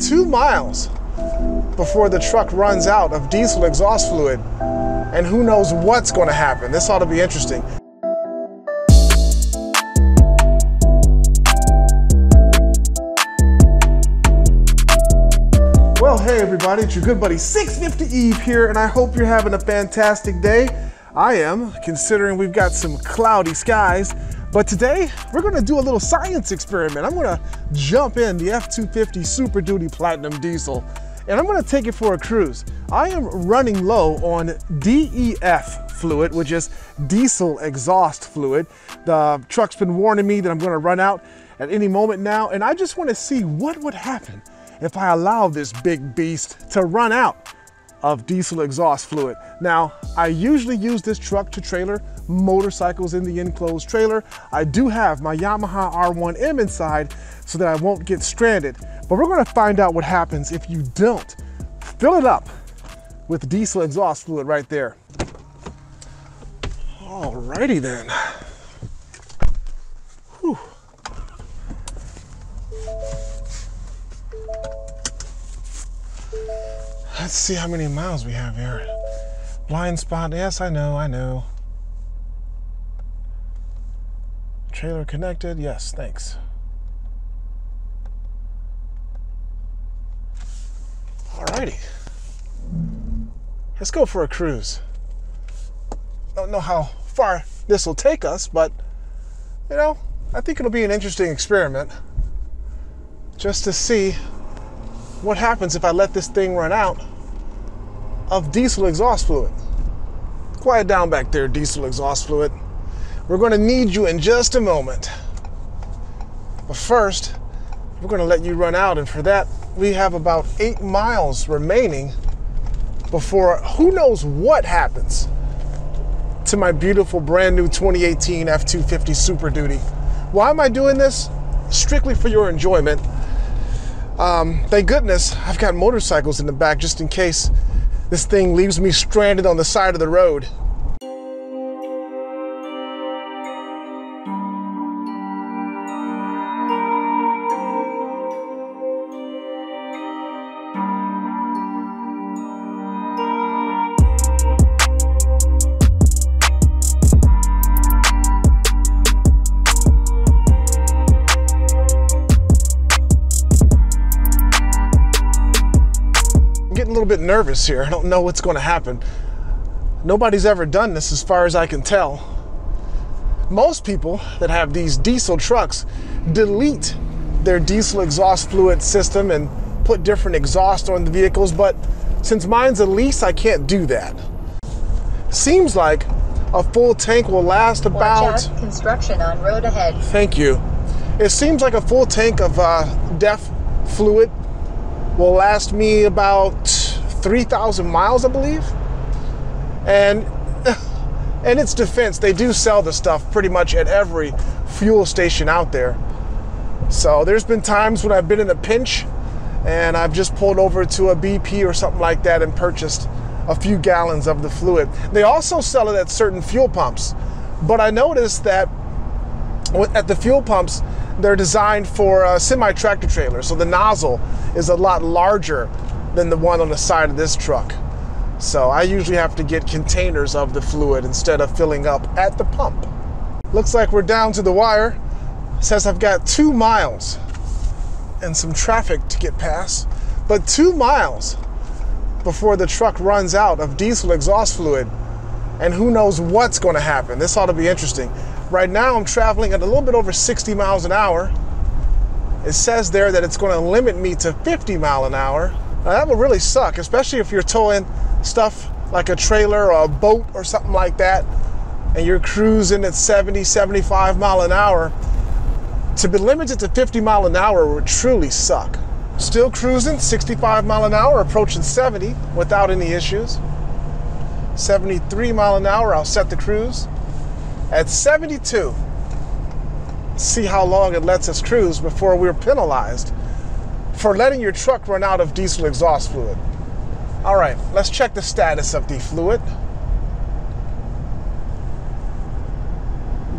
two miles before the truck runs out of diesel exhaust fluid. And who knows what's going to happen. This ought to be interesting. Well, hey everybody, it's your good buddy 650ib here, and I hope you're having a fantastic day. I am, considering we've got some cloudy skies. But today, we're gonna do a little science experiment. I'm gonna jump in the F-250 Super Duty Platinum Diesel, and I'm gonna take it for a cruise. I am running low on DEF fluid, which is diesel exhaust fluid. The truck's been warning me that I'm gonna run out at any moment now, and I just wanna see what would happen if I allow this big beast to run out of diesel exhaust fluid. Now, I usually use this truck to trailer motorcycles in the enclosed trailer. I do have my Yamaha R1M inside so that I won't get stranded. But we're gonna find out what happens if you don't fill it up with diesel exhaust fluid right there. Alrighty then. Whew. Let's see how many miles we have here. Blind spot, yes, I know, I know. Trailer connected, yes, thanks. Alrighty. Let's go for a cruise. Don't know how far this will take us, but you know, I think it'll be an interesting experiment just to see what happens if I let this thing run out of diesel exhaust fluid. Quiet down back there, diesel exhaust fluid. We're going to need you in just a moment. But first, we're going to let you run out, and for that, we have about eight miles remaining before who knows what happens to my beautiful brand new 2018 F 250 Super Duty. Why am I doing this? Strictly for your enjoyment. Um, thank goodness I've got motorcycles in the back just in case this thing leaves me stranded on the side of the road. Getting a little bit nervous here. I don't know what's going to happen. Nobody's ever done this as far as I can tell. Most people that have these diesel trucks delete their diesel exhaust fluid system and put different exhaust on the vehicles, but since mine's a lease, I can't do that. Seems like a full tank will last about. Watch out, construction on road ahead. Thank you. It seems like a full tank of uh, DEF fluid will last me about 3,000 miles, I believe. And in its defense, they do sell the stuff pretty much at every fuel station out there. So there's been times when I've been in a pinch and I've just pulled over to a BP or something like that and purchased a few gallons of the fluid. They also sell it at certain fuel pumps. But I noticed that at the fuel pumps, they're designed for a semi tractor trailer, so the nozzle is a lot larger than the one on the side of this truck. So I usually have to get containers of the fluid instead of filling up at the pump. Looks like we're down to the wire. says I've got two miles and some traffic to get past, but two miles before the truck runs out of diesel exhaust fluid. And who knows what's going to happen. This ought to be interesting. Right now, I'm traveling at a little bit over 60 miles an hour. It says there that it's going to limit me to 50 mile an hour. Now, that would really suck, especially if you're towing stuff like a trailer or a boat or something like that, and you're cruising at 70, 75 mile an hour. To be limited to 50 mile an hour would truly suck. Still cruising 65 mile an hour, approaching 70 without any issues. 73 mile an hour, I'll set the cruise. At 72, see how long it lets us cruise before we're penalized for letting your truck run out of diesel exhaust fluid. All right, let's check the status of the fluid.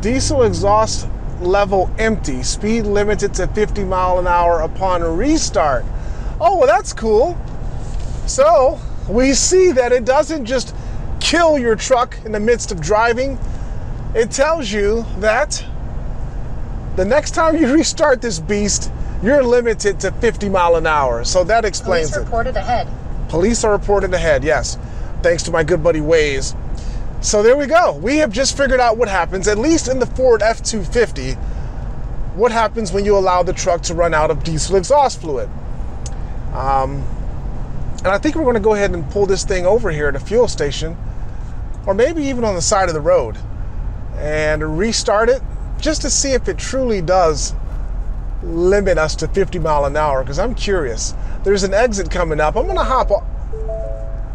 Diesel exhaust level empty, speed limited to 50 mile an hour upon restart. Oh, well, that's cool. So we see that it doesn't just kill your truck in the midst of driving. It tells you that the next time you restart this beast, you're limited to 50 mile an hour. So that explains Police it. reported ahead. Police are reported ahead, yes, thanks to my good buddy Waze. So there we go. We have just figured out what happens, at least in the Ford F 250, what happens when you allow the truck to run out of diesel exhaust fluid. Um, and I think we're going to go ahead and pull this thing over here at a fuel station, or maybe even on the side of the road, and restart it just to see if it truly does limit us to 50 mile an hour because I'm curious. There's an exit coming up. I'm gonna hop.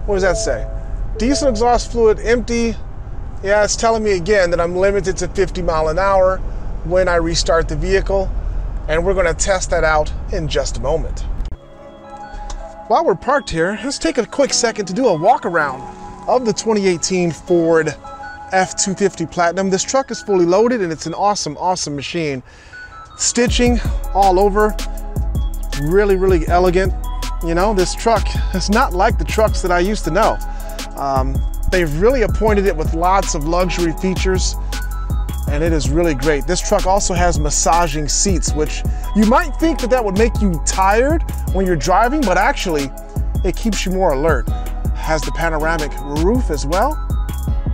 What does that say? Diesel exhaust fluid empty. Yeah, it's telling me again that I'm limited to 50 mile an hour when I restart the vehicle. And we're gonna test that out in just a moment. While we're parked here, let's take a quick second to do a walk around of the 2018 Ford F250 Platinum. This truck is fully loaded and it's an awesome, awesome machine stitching all over. Really, really elegant. You know, this truck is not like the trucks that I used to know. Um, they've really appointed it with lots of luxury features and it is really great. This truck also has massaging seats, which you might think that that would make you tired when you're driving, but actually it keeps you more alert. Has the panoramic roof as well.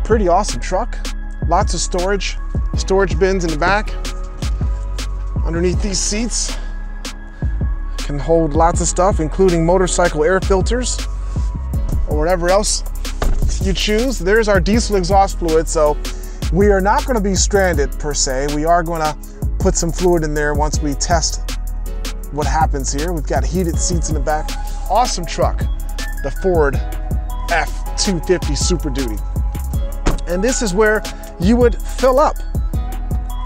Pretty awesome truck. Lots of storage, storage bins in the back underneath these seats. Can hold lots of stuff, including motorcycle air filters or whatever else you choose. There's our diesel exhaust fluid. So we are not gonna be stranded per se. We are gonna put some fluid in there once we test what happens here. We've got heated seats in the back. Awesome truck, the Ford F-250 Super Duty. And this is where you would fill up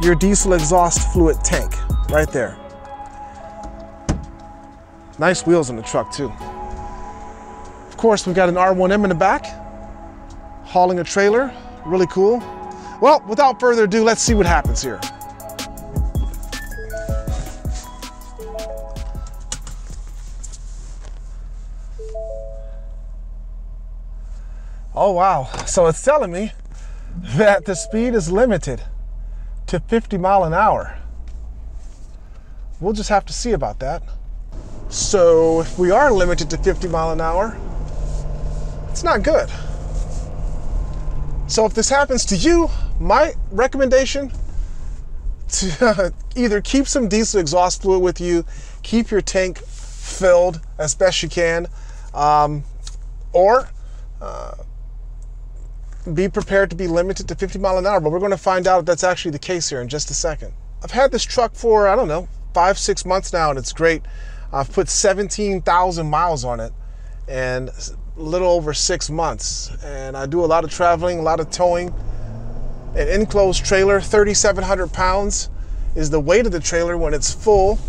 your diesel exhaust fluid tank right there. Nice wheels on the truck too. Of course, we've got an R1M in the back, hauling a trailer, really cool. Well, without further ado, let's see what happens here. Oh wow, so it's telling me that the speed is limited to 50 mile an hour. We'll just have to see about that. So if we are limited to 50 mile an hour, it's not good. So if this happens to you, my recommendation to either keep some diesel exhaust fluid with you, keep your tank filled as best you can, um, or uh, be prepared to be limited to 50 mile an hour. But we're going to find out if that's actually the case here in just a second. I've had this truck for, I don't know, five, six months now, and it's great. I've put 17,000 miles on it and a little over six months. And I do a lot of traveling, a lot of towing. An enclosed trailer, 3,700 pounds is the weight of the trailer when it's full.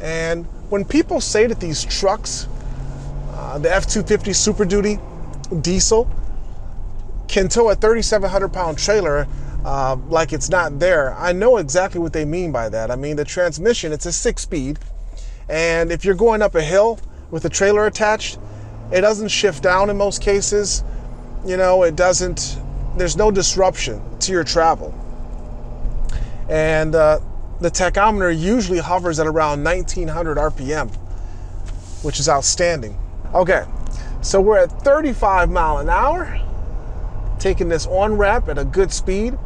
And when people say that these trucks, uh, the F-250 Super Duty diesel, can tow a 3,700 pound trailer uh, like it's not there, I know exactly what they mean by that. I mean, the transmission, it's a six speed. And if you're going up a hill with a trailer attached, it doesn't shift down in most cases. You know, it doesn't, there's no disruption to your travel. And uh, the tachometer usually hovers at around 1900 RPM, which is outstanding. Okay, so we're at 35 mile an hour, taking this on ramp at a good speed.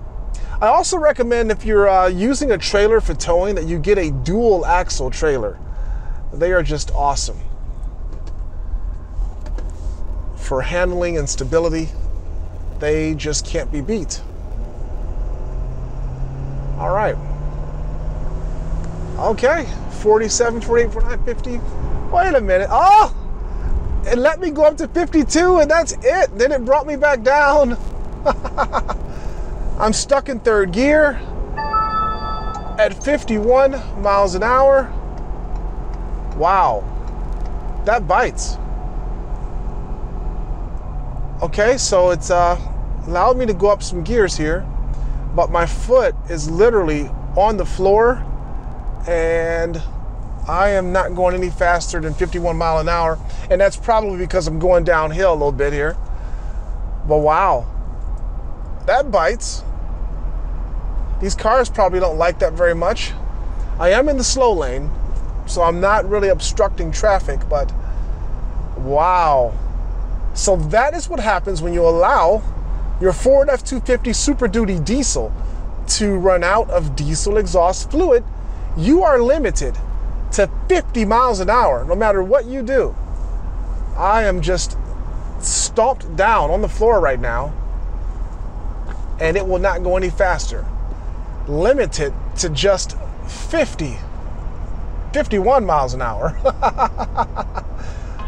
I also recommend if you're uh, using a trailer for towing that you get a dual axle trailer. They are just awesome for handling and stability. They just can't be beat. All right. Okay, 47, 48, 49, 50. Wait a minute. Oh, it let me go up to 52 and that's it. Then it brought me back down. I'm stuck in third gear at 51 miles an hour. Wow, that bites. Okay, so it's uh, allowed me to go up some gears here, but my foot is literally on the floor and I am not going any faster than 51 mile an hour, and that's probably because I'm going downhill a little bit here. But wow, that bites. These cars probably don't like that very much. I am in the slow lane, so I'm not really obstructing traffic, but wow. So that is what happens when you allow your Ford F-250 Super Duty diesel to run out of diesel exhaust fluid. You are limited to 50 miles an hour, no matter what you do. I am just stomped down on the floor right now, and it will not go any faster. Limited to just 50, 51 miles an hour.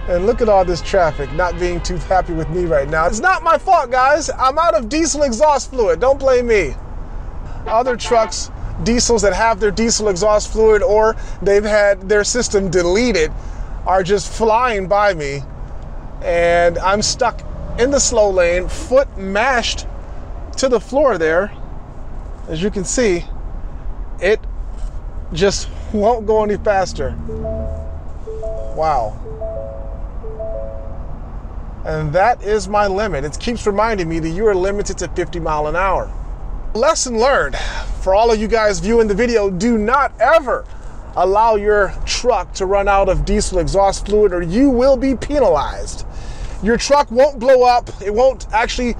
and look at all this traffic not being too happy with me right now. It's not my fault, guys. I'm out of diesel exhaust fluid. Don't blame me. Other trucks diesels that have their diesel exhaust fluid or they've had their system deleted are just flying by me and I'm stuck in the slow lane, foot mashed to the floor there. As you can see, it just won't go any faster. Wow. And that is my limit. It keeps reminding me that you are limited to 50 mile an hour. Lesson learned for all of you guys viewing the video, do not ever allow your truck to run out of diesel exhaust fluid or you will be penalized. Your truck won't blow up. It won't actually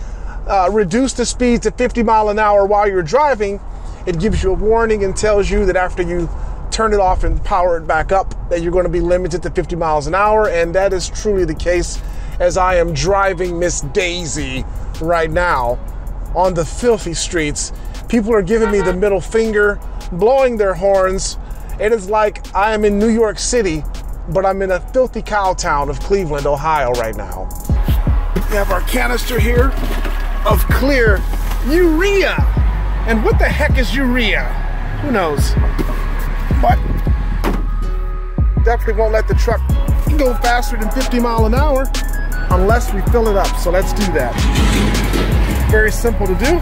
uh, reduce the speed to 50 mile an hour while you're driving. It gives you a warning and tells you that after you turn it off and power it back up, that you're going to be limited to 50 miles an hour. And that is truly the case as I am driving Miss Daisy right now on the filthy streets. People are giving me the middle finger, blowing their horns. It is like I am in New York City, but I'm in a filthy cow town of Cleveland, Ohio right now. We have our canister here of clear urea. And what the heck is urea? Who knows? But definitely won't let the truck go faster than 50 mile an hour unless we fill it up. So let's do that. Very simple to do.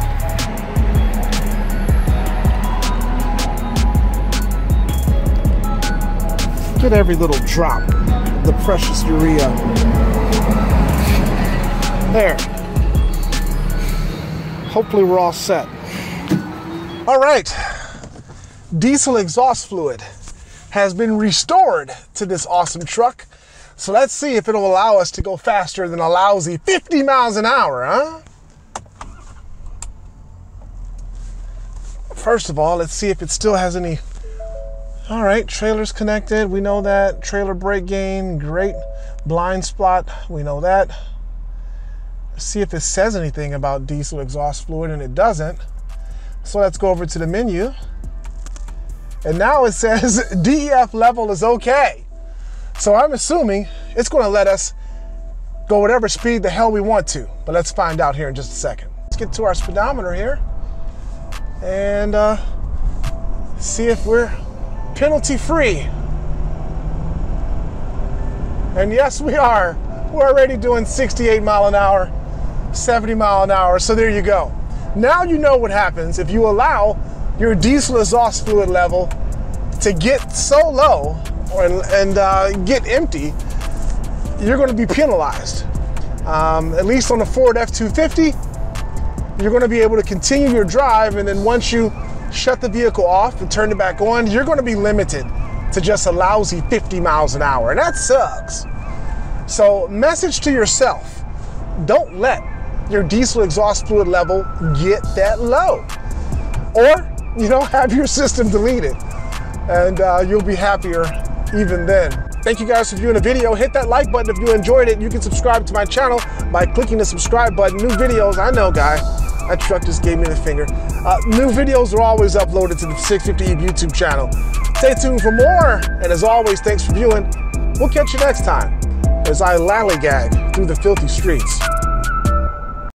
Get every little drop of the precious urea. There. Hopefully we're all set. All right. Diesel exhaust fluid has been restored to this awesome truck. So let's see if it'll allow us to go faster than a lousy 50 miles an hour, huh? First of all, let's see if it still has any all right, trailer's connected. We know that. Trailer brake gain, great. Blind spot, we know that. Let's see if it says anything about diesel exhaust fluid, and it doesn't. So let's go over to the menu. And now it says DEF level is okay. So I'm assuming it's going to let us go whatever speed the hell we want to. But let's find out here in just a second. Let's get to our speedometer here and uh, see if we're penalty free. And yes, we are. We're already doing 68 mile an hour, 70 mile an hour. So there you go. Now you know what happens if you allow your diesel exhaust fluid level to get so low and, and uh, get empty, you're going to be penalized. Um, at least on the Ford F-250, you're going to be able to continue your drive, and then once you shut the vehicle off and turn it back on, you're going to be limited to just a lousy 50 miles an hour, and that sucks. So, message to yourself don't let your diesel exhaust fluid level get that low. Or, you know, have your system deleted, and uh, you'll be happier even then. Thank you guys for viewing the video. Hit that like button if you enjoyed it. You can subscribe to my channel by clicking the subscribe button. New videos, I know, guy. That truck just gave me the finger. Uh, new videos are always uploaded to the 650 YouTube channel. Stay tuned for more. And as always, thanks for viewing. We'll catch you next time as I lollygag through the filthy streets.